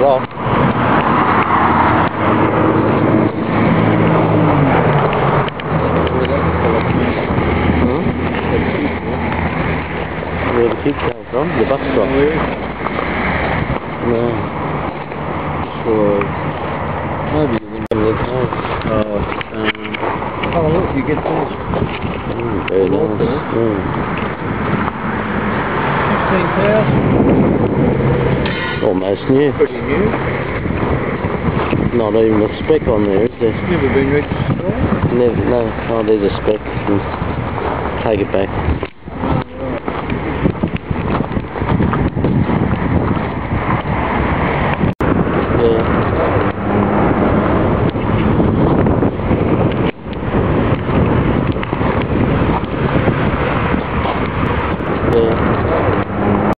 wrong. Where the kids come from? The bus stop. No. So Maybe you can live house. Oh, look, you get this. Mm, very nice. Mm. Nice new. Pretty new. Not even a speck on there, is there? Never been registered. Never, no, I'll do the speck and take it back.